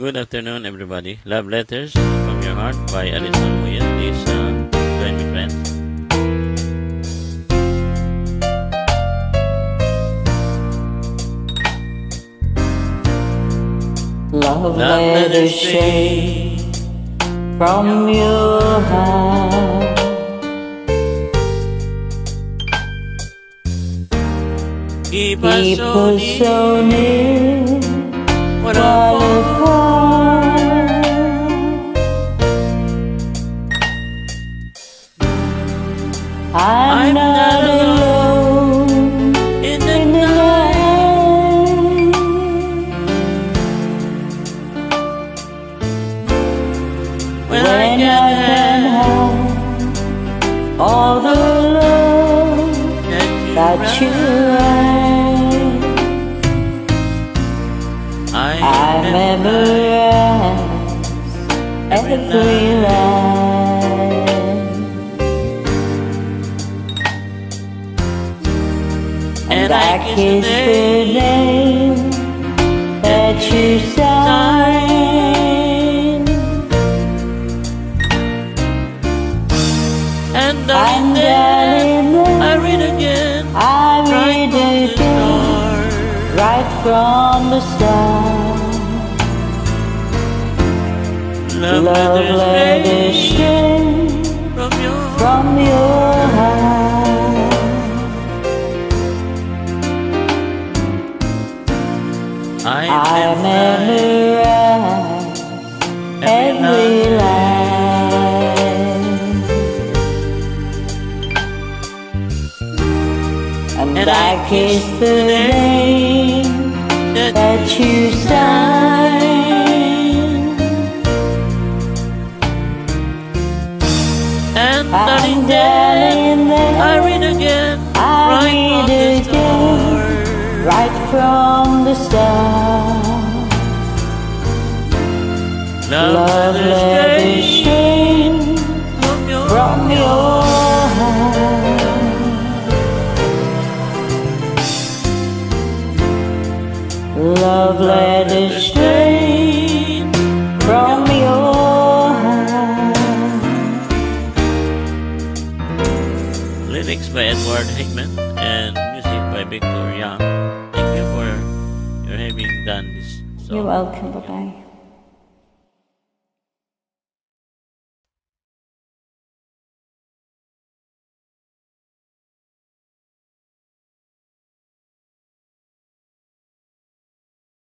Good afternoon, everybody. Love Letters from Your Heart by Alison Moyet. Please uh, join me, friends. Love letters letters straight from your heart. Keep us so near, I'm, I'm not not alone in the in the night. night When, I when I can have have all the love that you write. I, I memorize every line. And I kiss the name that you sign. And And then I read again, I right read the again, right from the start. Love, Love letters I, memorize every line. And, And I kiss the name that that you sign. And darling, darling, I read again, I right from read the again. start. right from the start. Love, Love letters straight straight from your heart. Love letters straight from your heart. Lyrics by Edward Hickman and music by Victor Young. You're welcome. Bye bye.